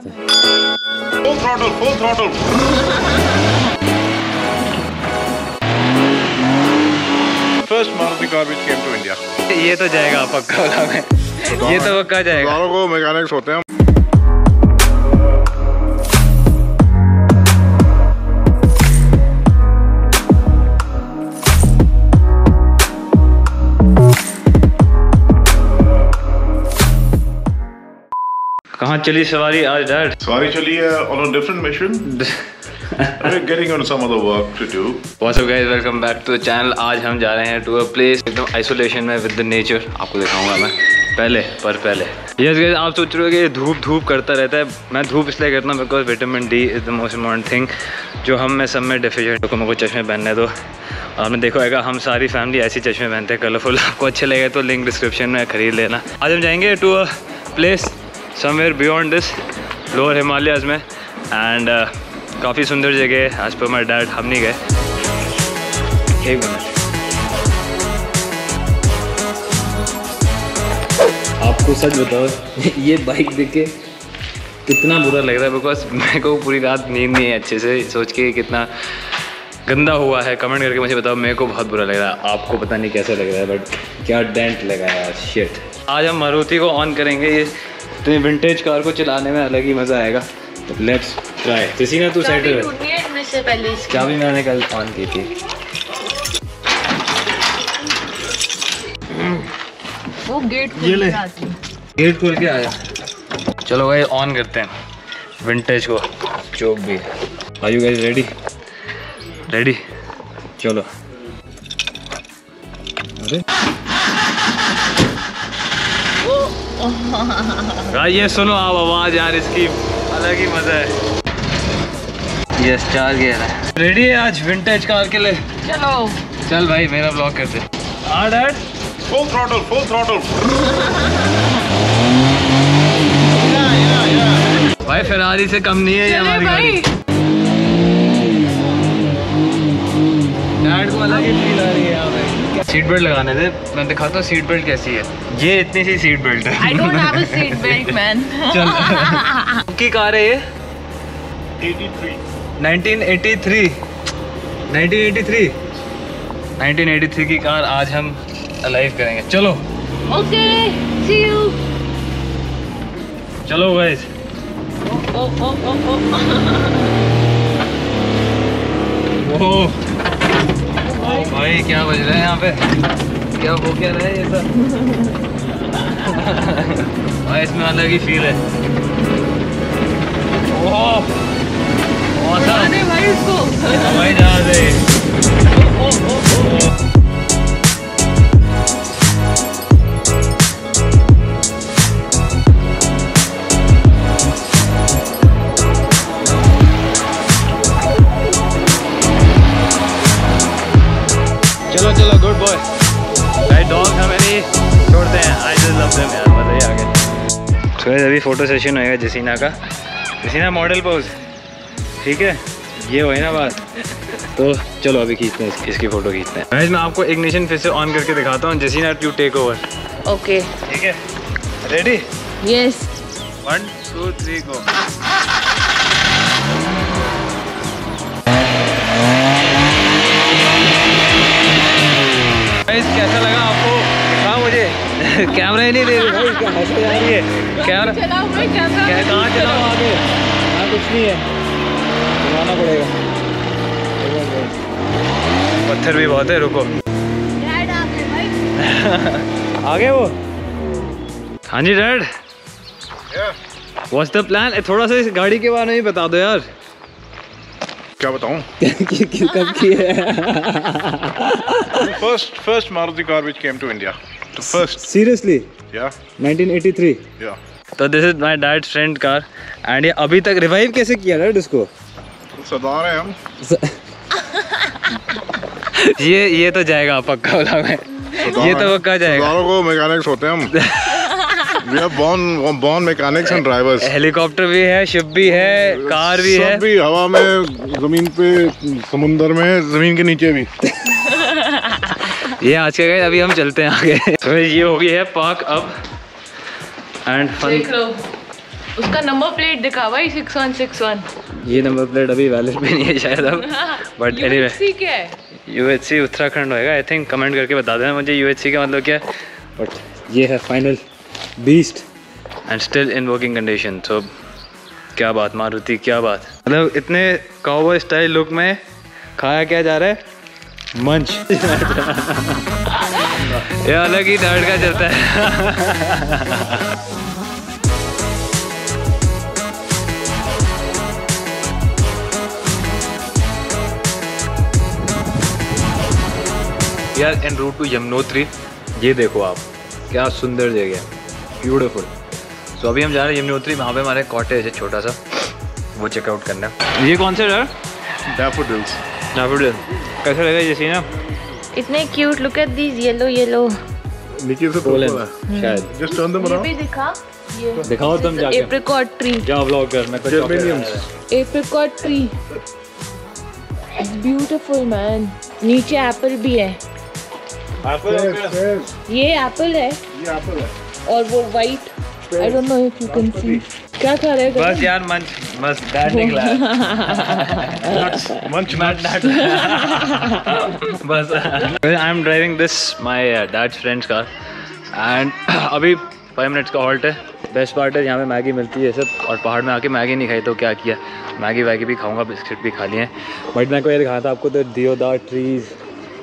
Full throttle, full throttle. First Maruti car which came to India. ये तो जाएगा पक्का में ये तो पक्का जाएगा को मैकेनिक्स होते हैं चली सवारी आज डैड सवारी चली है on a different mission. We're getting on some other work to do. What's up guys welcome back to the channel आज हम जा रहे हैं टू अ प्लेस एकदम आइसोलेशन में विद द नेचर आपको दिखाऊँगा मैं। पहले पर पहले। यस गाइस आप सोच रहे हो कि धूप धूप करता रहता है। मैं धूप इसलिए करता हूँ because vitamin D is the most important thing जो हम में सब में डिफिशियंट को मेरे को चश्मे पहनने दो। और आपने देखा होगा हम सारी फैमिली ऐसी चश्मे पहनते हैं कलरफुल आपको अच्छे लगे तो लिंक डिस्क्रिप्शन में खरीद लेना। आज हम जाएँगे to a place somewhere beyond this lower Himalayas में एंड uh, काफ़ी सुंदर जगह है. एज पर माई डैड हम नहीं गए. एक मिनट आपको सच बताओ ये बाइक देख के कितना बुरा लग रहा है बिकॉज़ मेरे को पूरी रात नींद नहीं है अच्छे से. सोच के कितना गंदा हुआ है. कमेंट करके मुझे बताओ मेरे को बहुत बुरा लग रहा है. आपको पता नहीं कैसा लग रहा है बट क्या डेंट लगा है आज हम मारुति को ऑन करेंगे. ये तो विंटेज कार को चलाने में अलग ही मज़ा आएगा। तो लेट्स ट्राई किसी ने तू साइड है से पहले इसकी। चाबी मैंने कल ऑन की थी। वो गेट खोल के आती है। गेट खोल के आया। चलो भाई ऑन करते हैं। विंटेज को। जो भी है। Are you guys ready ready चलो। भाई ये सुनो आप आवाज़ यार इसकी अलग ही मज़ा है। यस चार गियर है। रेडी है आज विंटेज कार के लिए? चलो। चल भाई मेरा ब्लॉग कर दे हाँ Full throttle, full throttle. भाई फेरारी से कम नहीं है ये हमारी भाई। गाड़ी। सीट बेल्ट लगाने दे मैं दिखाता हूँ सीट बेल्ट कैसी है। ये इतनी सी सीट बेल्ट है। I don't have a seat belt man चल। की कार है ये? 83. 1983 1983 1983 की कार आज हम अलाइव करेंगे। चलो। ओके सी यू चलो गाइस ओ ओ ओ ओ ओ ओ भाई क्या बज रहा है यहाँ पे? क्या हो क्या रहा है ये सब? भाई इसमें अलग ही फील है। ओह! भाई इसको भाई जहाज़ है चलो भाई डॉग हमें नहीं छोड़ते हैं. आई जस्ट लव देम यार. मज़ा ही आ गया तो अभी फ़ोटो सेशन होएगा जसीना का. जसीना मॉडल पोज ठीक है? ये हुई ना बात. तो चलो अभी खींचते हैं इसकी- फ़ोटो खींचते हैं. मैं आपको इग्निशन फिर से ऑन करके दिखाता हूँ. Jasina to take over okay ठीक है? Ready yes one two three go कैसा लगा आपको? दिखाओ मुझे। कैमरा ही नहीं दे रही भाई। क्या हँसी आ रही है कैमरा कहाँ चलाओ। आगे यहाँ कुछ नहीं है। पड़ेगा। पत्थर भी बहुत है रुको। आ गए आगे वो हाँ जी डैड. व्हाट्स द प्लान थोड़ा सा इस गाड़ी के बारे में बता दो यार। क्या बताऊँ? कब की है First, first Maruti car which came to India. The first. Seriously Yeah, 1983 yeah. तो this is my dad friend car and ये अभी तक रिवाइव कैसे किया डैड इसको सरदार हैं हम. ये ये तो जाएगा पक्का वाला में ये तो पक्का जाएगा को मैकेनिक्स होते हैं हम. We are born born mechanics and drivers. Helicopter भी है शिप भी है कार भी है। सब भी हवा में ज़मीन पे समुंदर में ज़मीन के नीचे भी। ये आज के गए अभी हम चलते हैं आगे। तो ये हो गई है पार्क अब। एंड देख फन लो। उसका नंबर प्लेट दिखा भाई सिक्स वन सिक्स वन ये नंबर प्लेट अभी वैलिड पे नहीं है शायद अब। बट एनीवे क्या है? यूएचसी उत्तराखंड होएगा आई थिंक कमेंट करके बता देना मुझे यूएचसी का मतलब क्या है। बट ये है final beast and still in working condition so क्या बात, मारुति, क्या बात। मतलब इतने काउबॉय स्टाइल लुक में खाया क्या जा रहा है? मंच। ये अलग ही दर्द का चलता है। यार एन रूट टू यमुनोत्री ये देखो आप, क्या सुंदर जगह है। ब्यूटीफुल सो अभी हम जा रहे हैं यमुनोत्री वहाँ पे हमारे कॉटेज है छोटा सा। वो चेकआउट करना ये कौन सा यार Daffodils. नाफिडल कैसा लगा ये सीन इतने cute look at these yellow yellow नीचे से शायद। Just turn them ये भी दिखा। ये दिखाओ तुम जाके। एप्रिकॉट ट्री जाओ व्लॉग कर मैं कुछ. एप्रिकॉट ट्री ब्यूटीफुल मैन नीचे एप्पल भी है। Yes, yes. ये एप्पल है। ये apple है. और वो white I don't know if you can see क्या खा रहे हो बस यार मंच बस बैड निकला मंच Munch nuts. बस। I am driving this my dad's friends car and अभी फाइव मिनट्स का हॉल्ट है। बेस्ट पार्ट है यहाँ पे मैगी मिलती है सब। और पहाड़ में आके मैगी नहीं खाई तो क्या किया? मैगी वैगी भी खाऊँगा बिस्किट भी खा लिए हैं। बट मैं को ये दिखाया था आपको तो deodar trees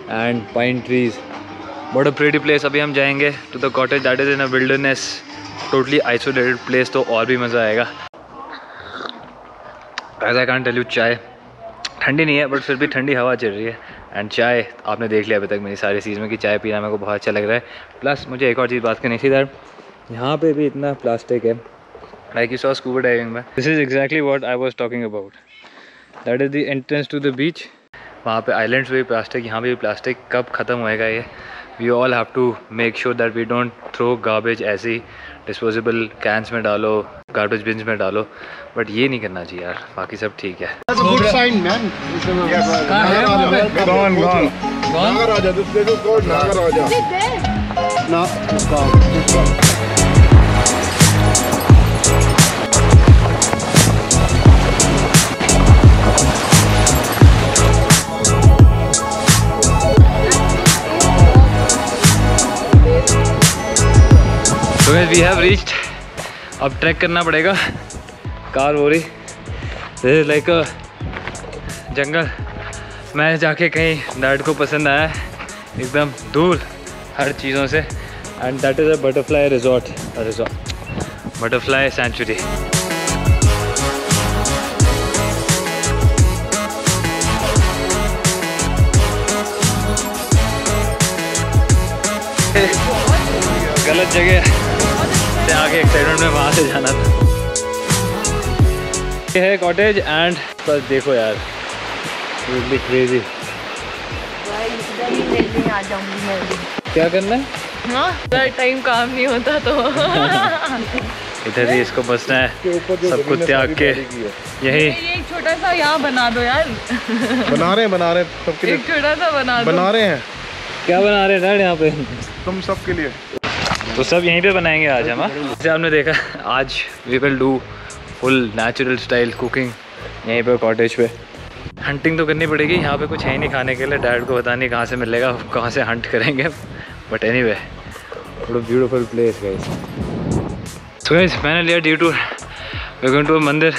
and pine trees a pretty place अभी हम जाएँगे to the cottage that is in a wilderness totally isolated place तो और भी मज़ा आएगा. आई कान टेल यू चाय ठंडी नहीं है बट फिर भी ठंडी हवा चल रही है. एंड चाय, आपने देख लिया अभी तक मेरी सारी चीज़ में कि चाय पीना मेरे को बहुत अच्छा लग रहा है. प्लस मुझे एक और चीज़ बात करनी थी दैट यहाँ पे भी इतना प्लास्टिक है. Like you saw scuba diving में. This is exactly what I was talking about that is the entrance to the beach वहाँ पे आइलैंड्स भी प्लास्टिक यहाँ पे भी प्लास्टिक कब ख़त्म होएगा ये? We all have to make sure that we don't throw garbage ऐसी ही डिस्पोजेबल कैंस में डालो गार्बेज बिन्स में डालो। बट ये नहीं करना चाहिए यार बाकी सब ठीक है। तो वी हैव रीच्ड अब ट्रैक करना पड़ेगा. कार हो रही लाइक जंगल मैं जाके कहीं डैड को पसंद आया. एकदम दूर हर चीज़ों से. And that is a butterfly resort resort butterfly sanctuary गलत जगह. आगे एक्साइटमेंट में वहाँ से जाना था। ये है कॉटेज एंड बस देखो यार बी क्रेजी क्या करना है? हाँ टाइम काम नहीं होता तो। इधर ही इसको बसना है सब कुछ त्याग के यही। एक छोटा सा यहाँ बना दो यार। बना रहे हैं बना रहे हैं सबके लिए। एक छोटा सा बना बना रहे हैं। क्या बना रहे हैं डैड यहाँ पे? तुम सबके लिए। तो सब यहीं पे बनाएँगे आज हम हाँ? जैसे आपने देखा, आज we will do full natural style cooking यहीं पे कॉटेज पे। हंटिंग तो करनी पड़ेगी, यहाँ पे कुछ है ही नहीं खाने के लिए। डैड को पता नहीं कहाँ से मिलेगा कहाँ से हंट करेंगे। But anyway beautiful place guys मैंने लिया टू मंदिर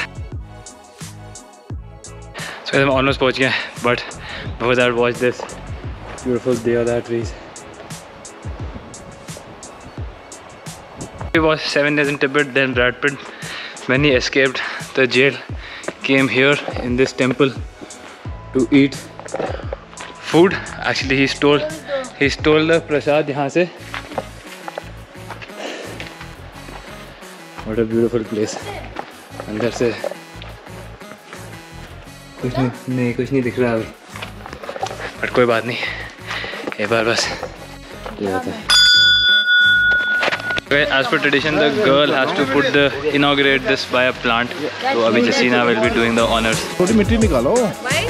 ऑलमोस्ट पहुँच गए but before that watch this beautiful deodar trees He was seven years in Tibet, then Brad Pitt, when he escaped the jail, came here in this temple to eat food. Actually, he stole he stole the prasad यहाँ से. What a beautiful place. अंदर से कुछ नहीं नहीं कुछ नहीं दिख रहा अभी बट कोई बात नहीं एक बार बस ये होता है as per tradition, the girl has to put the inaugurate this by a plant. So अभी जसीना will be doing the honors. थोड़ी मिट्टी निकालो भाई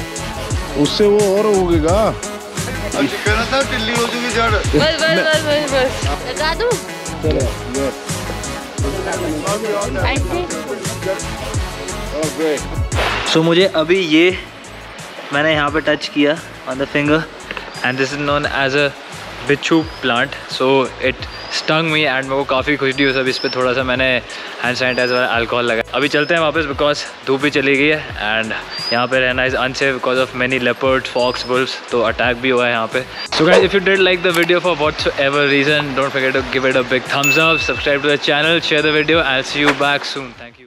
उससे वो और उगेगा कहना था टिल्ली हो चुकी जड़ बस बस बस बस बस लगा दूँ चलो yes. ऐसे Oh, great. सो so, मुझे अभी ये मैंने यहाँ पे टच किया on the finger and this is known as a bichchhu plant so it stung हुई एंड मेरे को काफ़ी खुशी हुई सब इस पर थोड़ा सा मैंने हैंड सैनिटाइजर अल्कोहल लगाया। अभी चलते हैं वापस बिकॉज़ धूप भी चली गई है एंड यहाँ पे रहना is unsafe because of many leopard fox bulls तो अटैक भी हुआ है यहाँ पे। So guys if you did like the video for what's ever reason don't forget to give it a big thumbs up subscribe to the channel share the video I see you back soon thank you